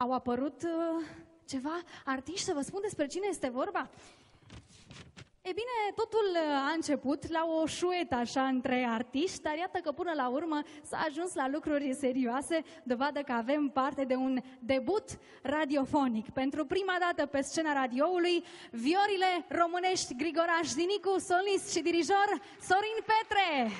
Au apărut uh, ceva artiști să vă spun despre cine este vorba? E bine, totul uh, a început la o șuetă așa între artiști, dar iată că până la urmă s-a ajuns la lucruri serioase, dovadă că avem parte de un debut radiofonic. Pentru prima dată pe scena radioului, viorile românești Grigoraș Dinicu, solist și dirijor Sorin Petre.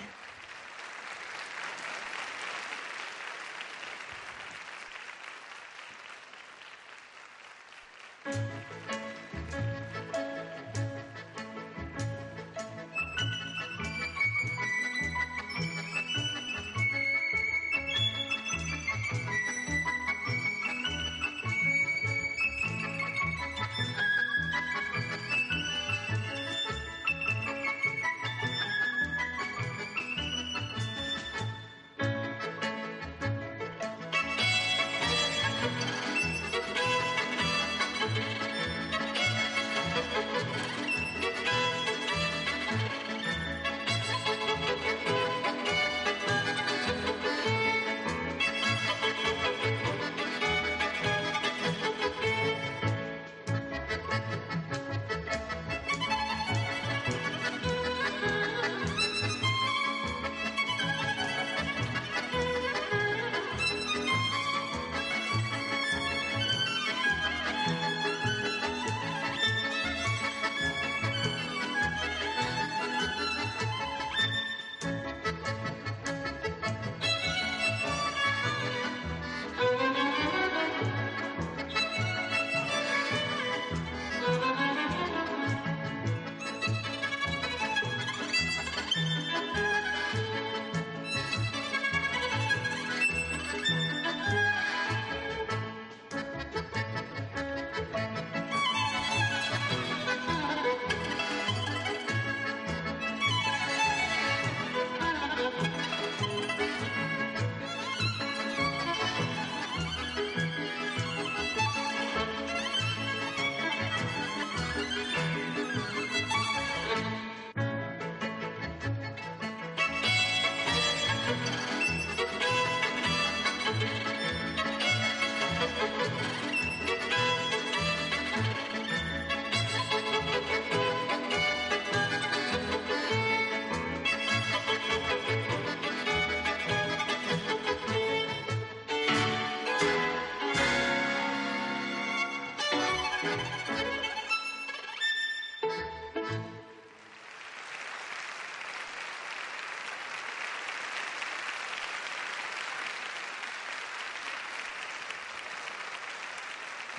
Pe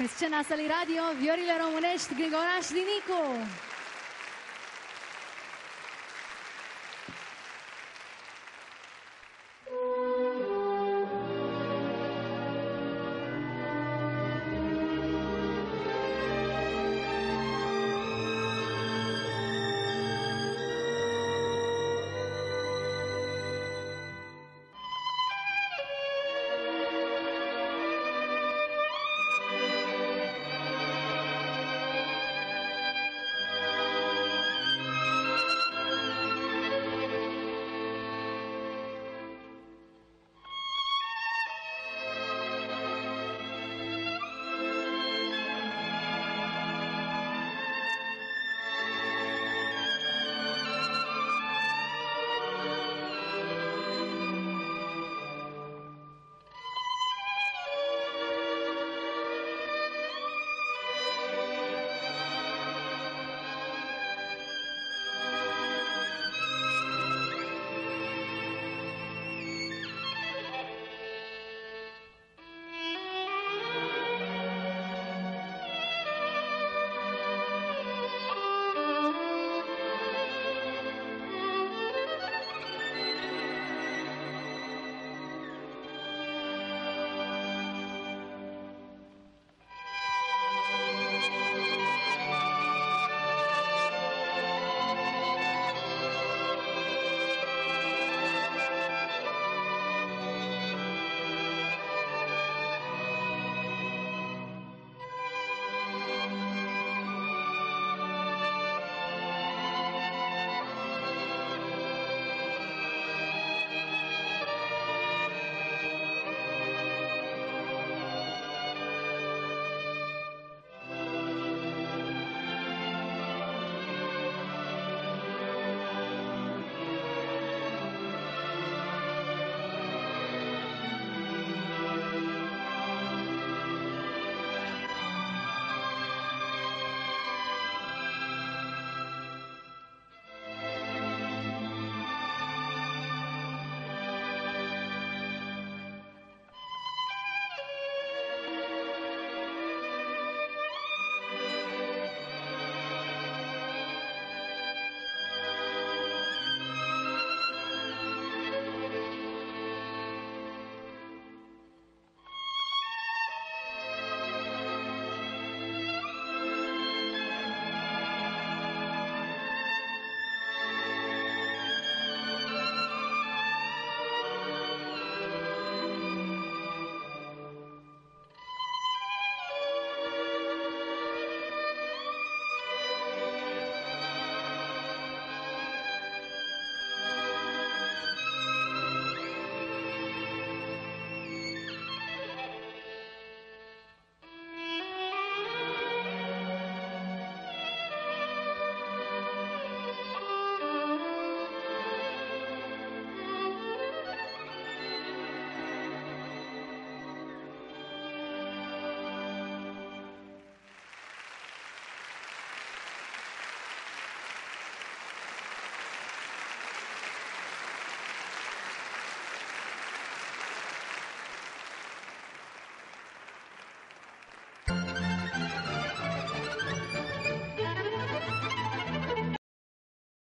scena sălii radio, viorile românești, Grigoraș Dinicu.